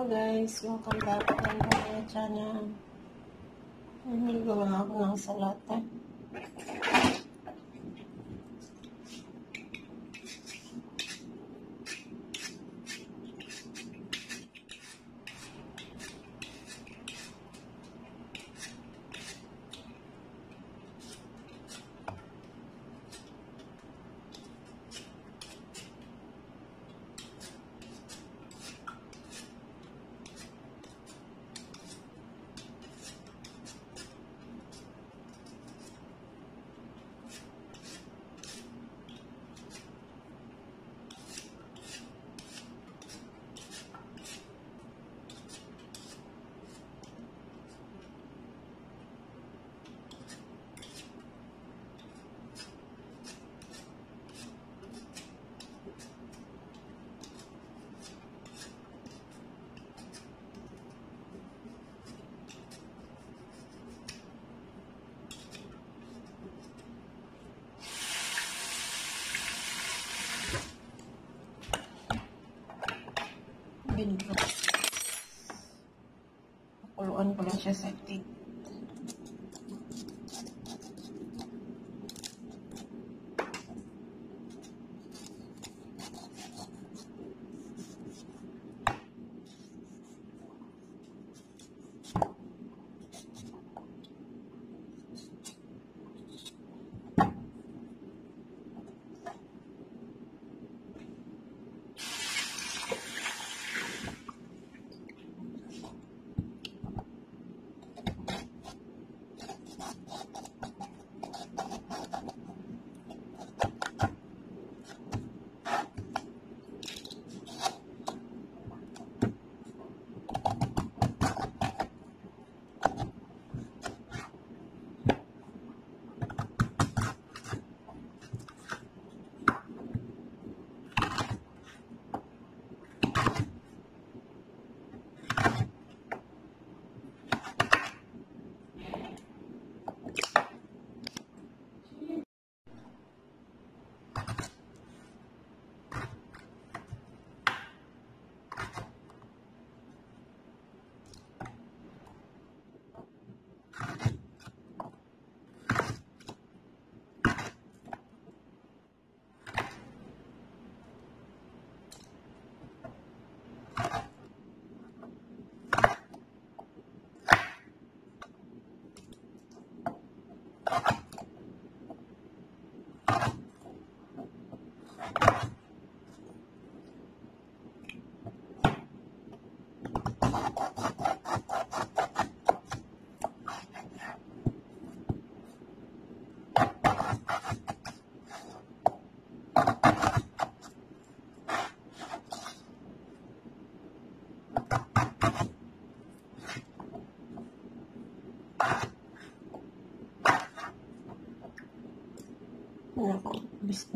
Hello guys, welcome back to my channel. Nagawa ako ng salata. Pakuluan ko lang siya sa tig.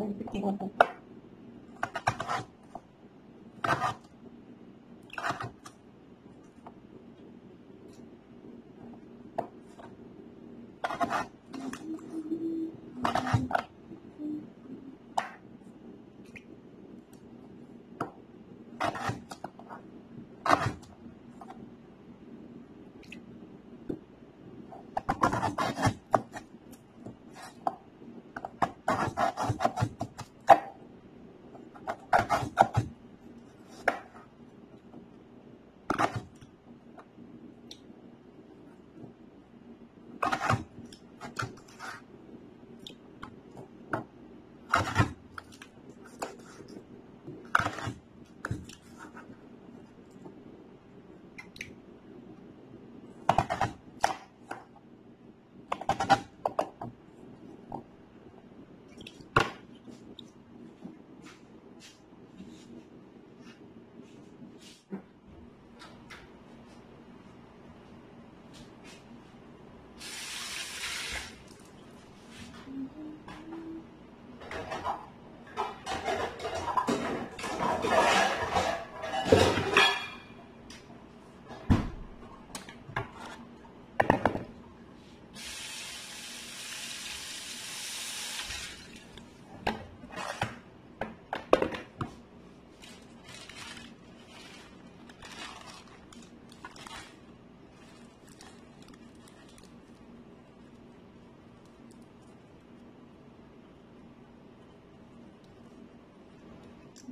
嗯，谢。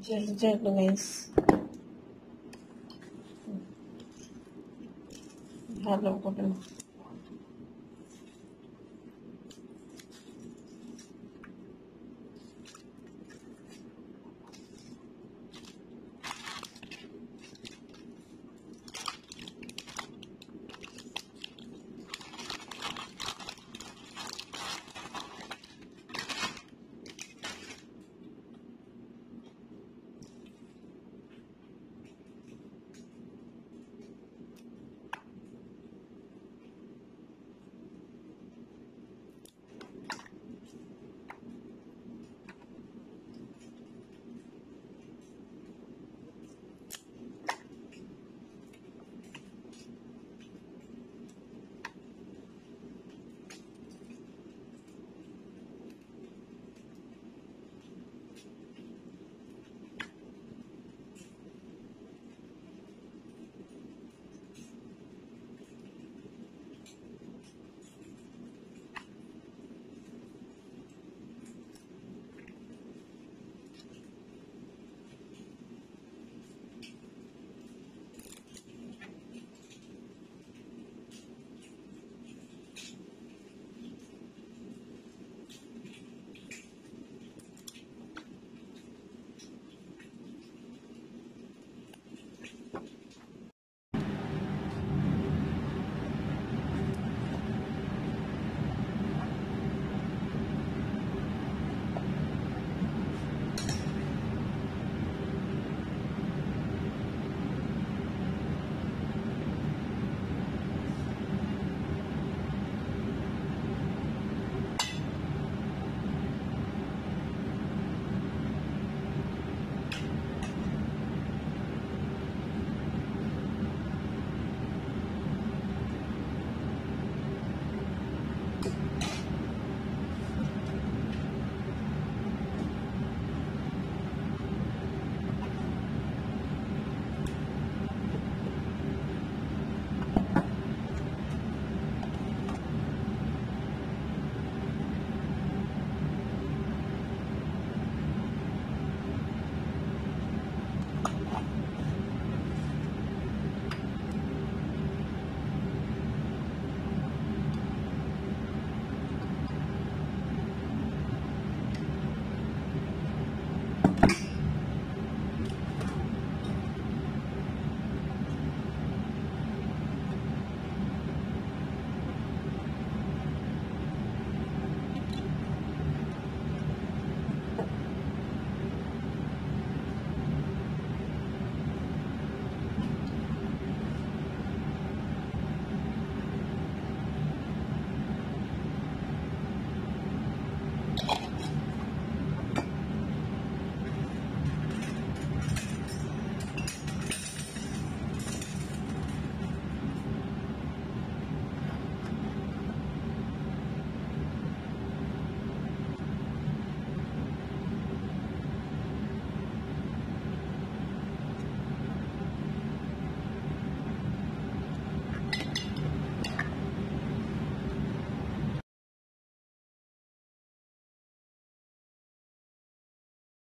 जल्दी कर लो